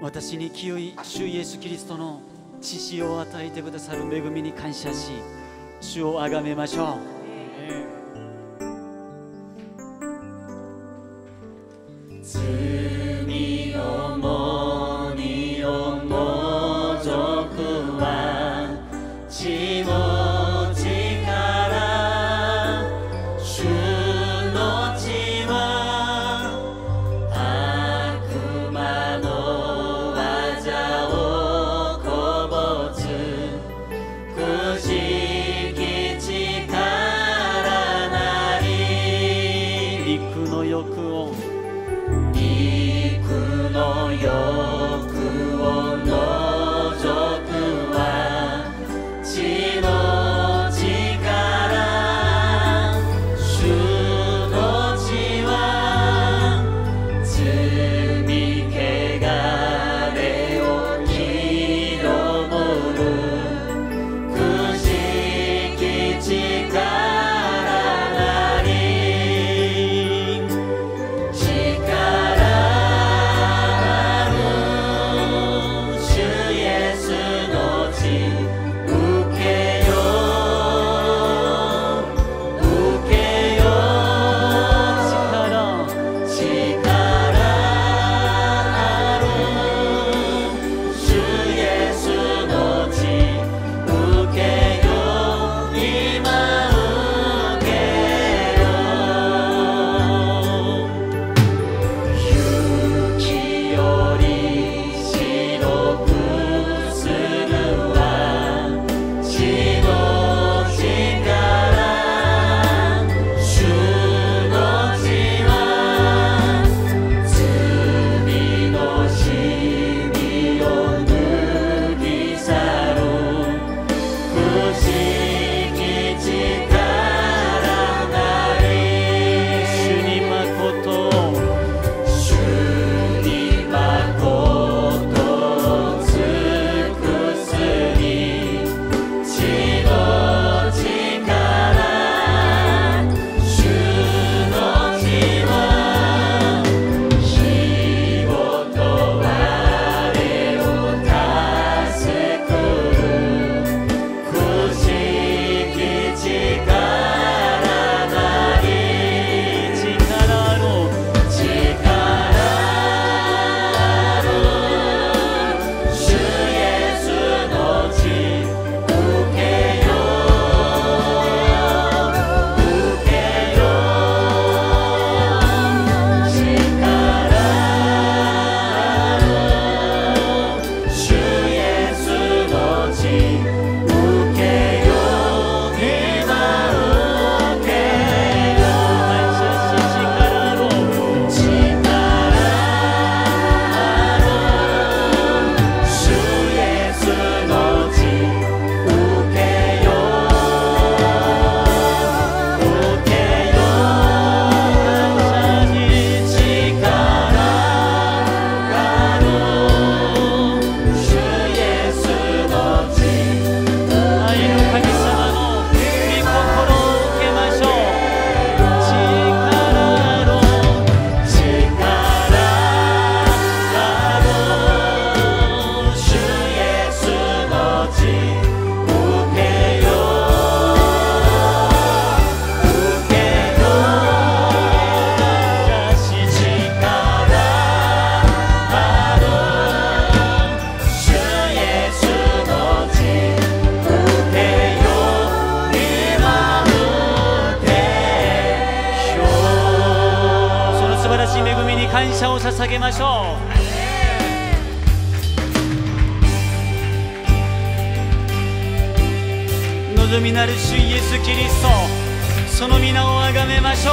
私に清い主イエス・キリストの血潮を与えてくださる恵みに感謝し主をあがめましょう。感謝を捧げましょう。望みなる主イエス・キリストその皆をあがめましょ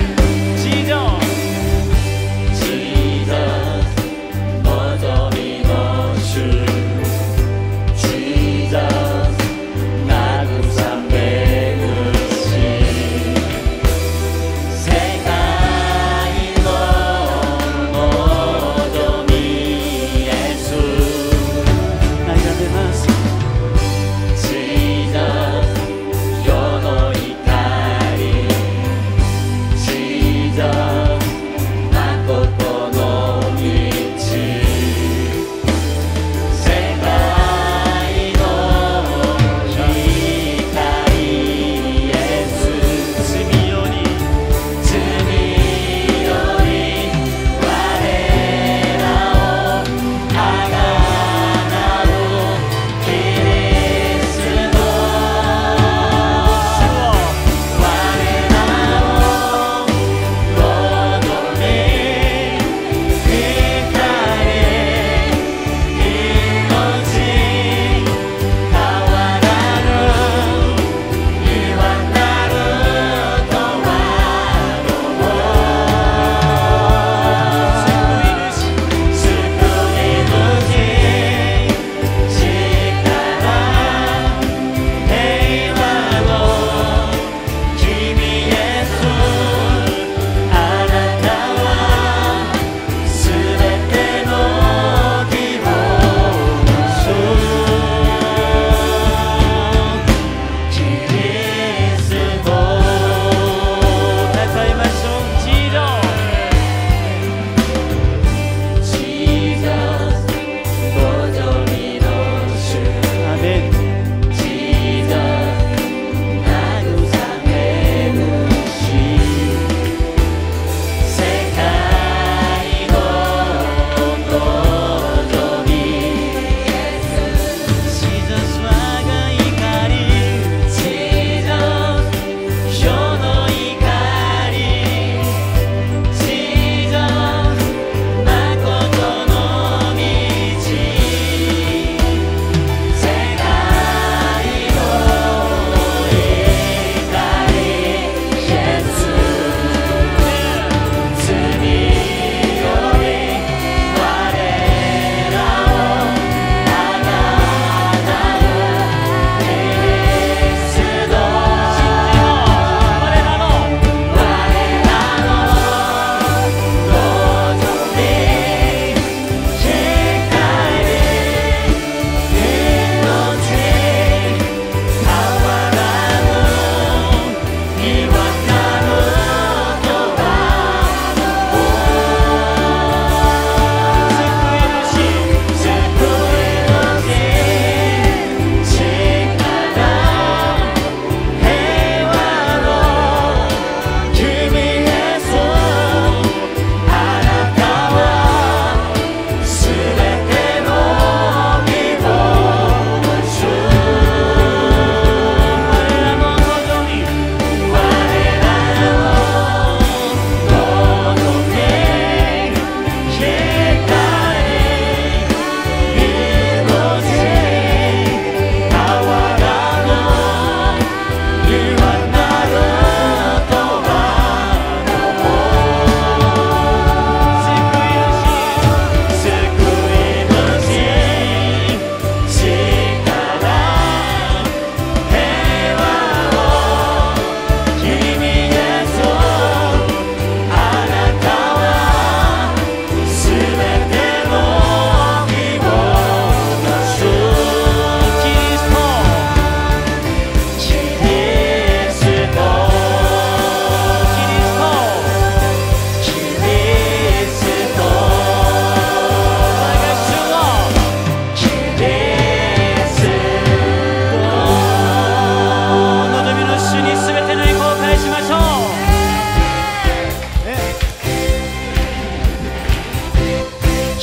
う。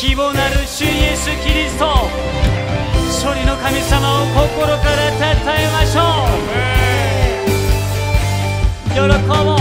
希望なる主イエス・キリスト。勝利の神様を心からたたえましょう。喜ぼう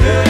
Yeah.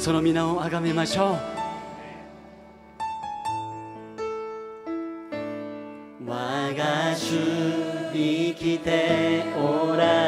その皆をあがめましょう。我が主生きておられ。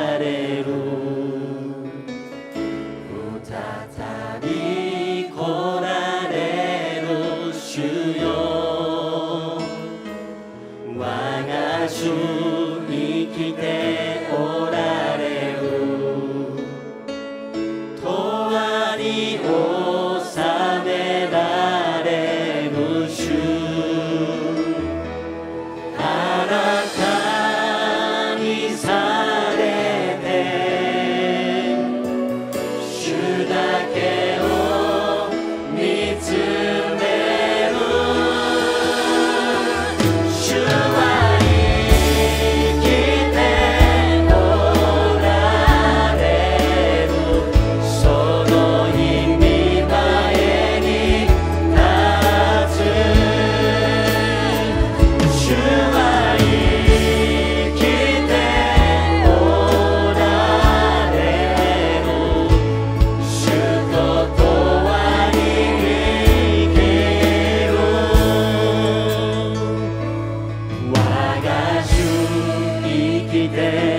day.